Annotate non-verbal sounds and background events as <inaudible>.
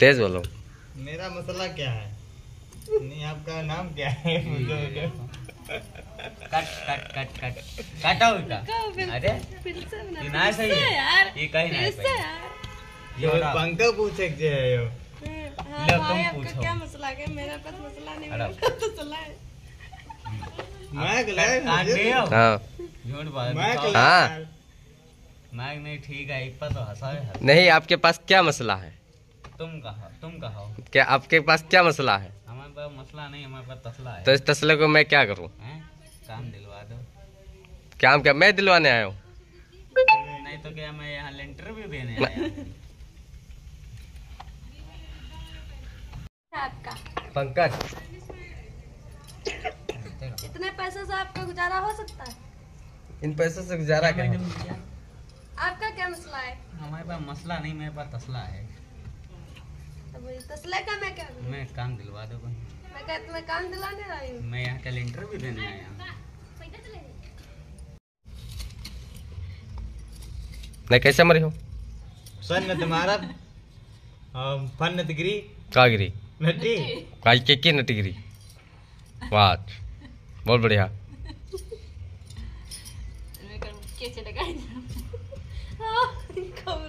तेज बोलो। मेरा मसला क्या है? नहीं आपका नाम क्या है? मुझे <laughs> कट कट कट कट। काटा अरे ना। सही? है यार ये कहीं ना ये। पंखा पूछे के है यो? हाँ लो, तुम पूछो। क्या मसला है? मेरे पास मसला नहीं। मेरे पास मसला है। मैं हाँ झूठ बात मैं। हाँ। मैं नहीं ठीक है एक पर तो हंसा है। नहीं आपके पास क्या मसला है? तुम कहो तुम कहो। क्या आपके पास क्या मसला है? हमारे पास मसला नहीं हमारे पास तसला है। तो इस तसले को मैं क्या करूँ? काम दिलवा दो। काम क्या? मैं दिलवाने आया हूँ। नहीं तो क्या मैं यहाँ लेंटर भी देने आया पंकज। इतने पैसे से आपका गुजारा हो सकता है? इन पैसों से गुजारा दिया। आपका क्या मसला है? हमारे पास मसला नहीं मेरे पास तसला है। तसले का मैं क्या मैं काम दिलवा दो मैं क्या तुम्हें काम दिलाने आई हूँ? मैं यहाँ का लेंटर भी देने आया हूँ। नहीं कैसे मरी हो? सन तुम्हारा फन गिरी कागिरी। नटी। काई के की नटीगिरी? वाह बहुत बढ़िया। मैं करूँ? कैसे लगाई हाँ, खबरा